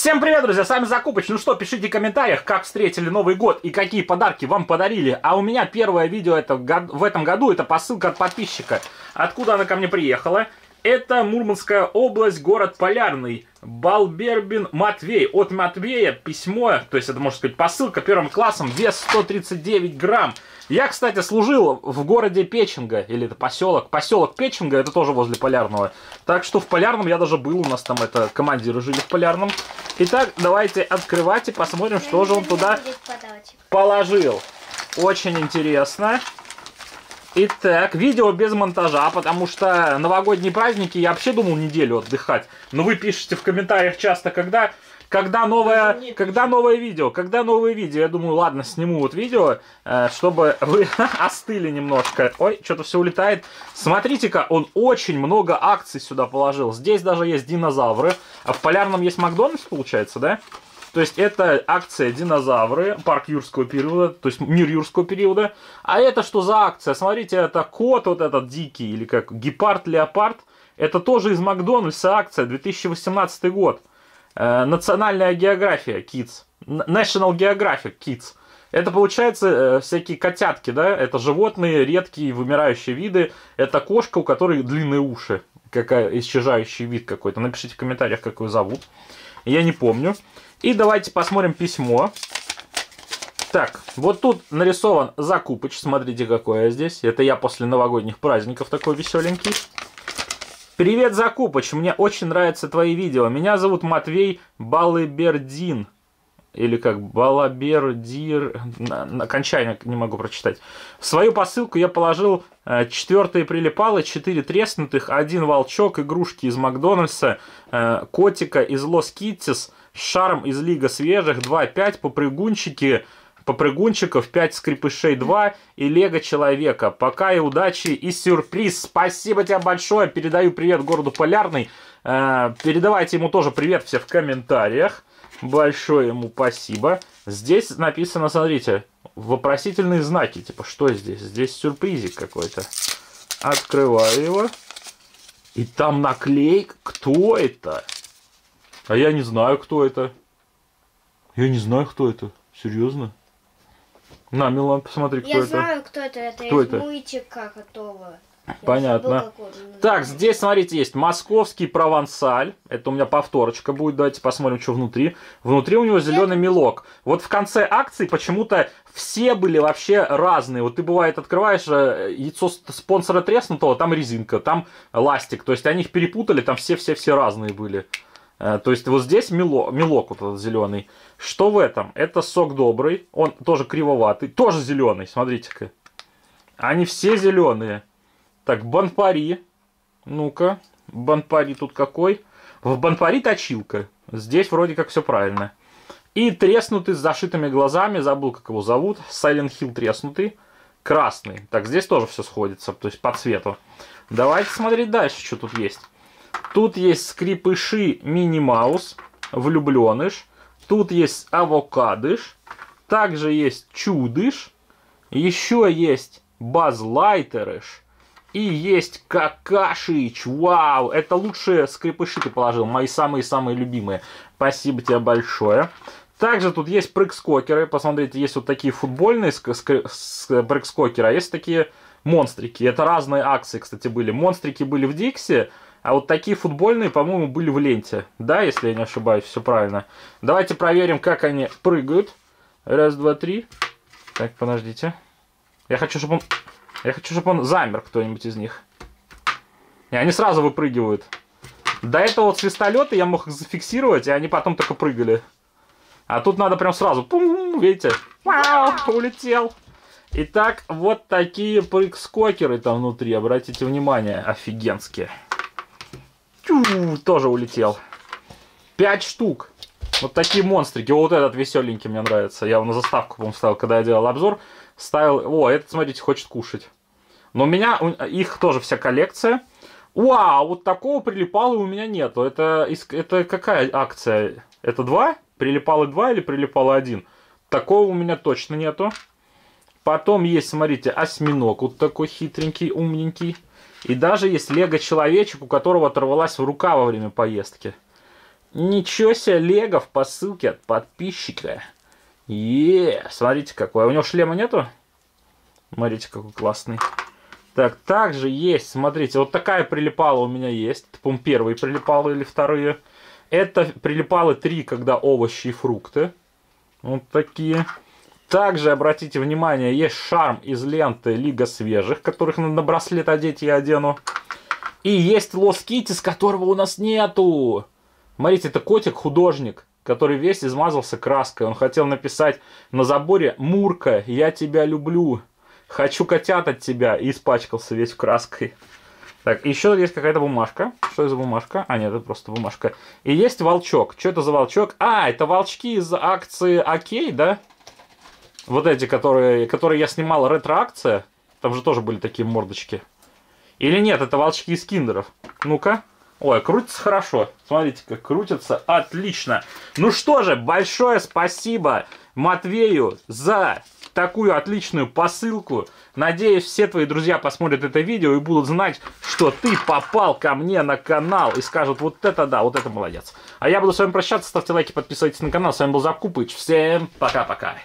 Всем привет, друзья, с вами Закупыч. Ну что, пишите в комментариях, как встретили Новый год и какие подарки вам подарили. А у меня первое видео это в этом году, это посылка от подписчика. Откуда она ко мне приехала? Это Мурманская область, город Полярный. Балбербин Матвей. От Матвея письмо, то есть это, можно сказать, посылка первым классом, вес 139 грамм. Я, кстати, служил в городе Печенга, или это поселок. Поселок Печенга, это тоже возле Полярного. Так что в Полярном я даже был, у нас там это командиры жили в Полярном. Итак, давайте открывать и посмотрим, что же он туда положил. Очень интересно. Итак, видео без монтажа, потому что новогодние праздники я вообще думал неделю отдыхать. Но вы пишете в комментариях часто, когда когда новое, когда новое видео, когда новое видео. Я думаю, ладно, сниму вот видео, э, чтобы вы остыли немножко. Ой, что-то все улетает. Смотрите-ка, он очень много акций сюда положил. Здесь даже есть динозавры. А в Полярном есть Макдональдс, получается, да? То есть это акция динозавры, парк юрского периода, то есть мир юрского периода. А это что за акция? Смотрите, это кот вот этот дикий, или как гепард, леопард. Это тоже из Макдональдса акция, 2018 год. Э, национальная география Kids. National Geographic Kids. Это получается э, всякие котятки, да? Это животные, редкие, вымирающие виды. Это кошка, у которой длинные уши. Какая исчезающий вид какой-то. Напишите в комментариях, как его зовут. Я не помню. И давайте посмотрим письмо. Так, вот тут нарисован закупыч. Смотрите, какой я здесь. Это я после новогодних праздников такой веселенький. Привет, Закупыч, мне очень нравятся твои видео. Меня зовут Матвей Балыбердин. Или как Балабердир... Окончание не могу прочитать. В свою посылку я положил э, четвертые прилипалы, четыре треснутых, один волчок, игрушки из Макдональдса, э, котика из Лос Киттис, шарм из Лига Свежих, 2-5, попрыгунчики, попрыгунчиков, 5 скрипышей 2 и лего человека. Пока и удачи и сюрприз. Спасибо тебе большое. Передаю привет городу Полярный. Э, передавайте ему тоже привет все в комментариях. Большое ему спасибо. Здесь написано, смотрите, вопросительные знаки. Типа, что здесь? Здесь сюрпризик какой-то. Открываю его. И там наклейка. Кто это? А я не знаю, кто это. Я не знаю, кто это. Серьезно? На, Милан, посмотри, кто Я это. Я знаю, кто это. Это кто из это? мультика готово. Понятно. Так, здесь, смотрите, есть московский провансаль. Это у меня повторочка будет. Давайте посмотрим, что внутри. Внутри у него зеленый мелок. Вот в конце акции почему-то все были вообще разные. Вот ты, бывает, открываешь э, яйцо спонсора треснутого, там резинка, там ластик. То есть они их перепутали, там все-все-все разные были. Э, то есть вот здесь мелок, мелок вот этот зеленый. Что в этом? Это сок добрый, он тоже кривоватый, тоже зеленый, смотрите-ка. Они все зеленые. Так, банпари. Ну-ка, банпари тут какой? В банпари точилка. Здесь вроде как все правильно. И треснутый с зашитыми глазами, забыл, как его зовут. Silent Hill треснутый. Красный. Так, здесь тоже все сходится, то есть по цвету. Давайте смотреть дальше, что тут есть. Тут есть скрипыши Мини Маус, влюбленыш. Тут есть авокадыш. Также есть чудыш. Еще есть базлайтерыш. И есть какашич. Вау, это лучшие скрипыши ты положил. Мои самые-самые любимые. Спасибо тебе большое. Также тут есть прыг-скокеры. Посмотрите, есть вот такие футбольные прыг-скокеры, а есть такие монстрики. Это разные акции, кстати, были. Монстрики были в Дикси, а вот такие футбольные, по-моему, были в ленте. Да, если я не ошибаюсь, все правильно. Давайте проверим, как они прыгают. Раз, два, три. Так, подождите. Я хочу, чтобы он... Я хочу, чтобы он замер, кто-нибудь из них. И они сразу выпрыгивают. До этого вот свистолеты я мог их зафиксировать, и они потом только прыгали. А тут надо прям сразу. Пум, видите? Вау, улетел. Итак, вот такие прыг-скокеры там внутри. Обратите внимание, офигенские. Тоже улетел. Пять штук. Вот такие монстрики. Вот этот веселенький мне нравится. Я его на заставку, по-моему, ставил, когда я делал обзор. Ставил... О, этот, смотрите, хочет кушать. Но у меня их тоже вся коллекция. Вау, вот такого прилипала у меня нету. Это, это какая акция? Это два? Прилипало два или прилипало один? Такого у меня точно нету. Потом есть, смотрите, осьминог. Вот такой хитренький, умненький. И даже есть лего-человечек, у которого оторвалась рука во время поездки. Ничего себе, Лего в посылке от подписчика. Е, смотрите какой. А у него шлема нету? Смотрите, какой классный. Так, также есть, смотрите, вот такая прилипала у меня есть. Это, по-моему, первые прилипалы или вторые. Это прилипалы три, когда овощи и фрукты. Вот такие. Также, обратите внимание, есть шарм из ленты Лига Свежих, которых на браслет одеть, я одену. И есть Лос Китис, которого у нас нету. Смотрите, это котик-художник, который весь измазался краской. Он хотел написать на заборе «Мурка, я тебя люблю». Хочу котят от тебя. И испачкался весь краской. Так, еще есть какая-то бумажка. Что это за бумажка? А, нет, это просто бумажка. И есть волчок. Что это за волчок? А, это волчки из акции Окей, да? Вот эти, которые, которые я снимал, ретро-акция. Там же тоже были такие мордочки. Или нет, это волчки из киндеров. Ну-ка. Ой, крутится хорошо. Смотрите, как крутится. Отлично. Ну что же, большое спасибо Матвею за такую отличную посылку. Надеюсь, все твои друзья посмотрят это видео и будут знать, что ты попал ко мне на канал и скажут, вот это да, вот это молодец. А я буду с вами прощаться, ставьте лайки, подписывайтесь на канал. С вами был Закупыч. Всем пока-пока.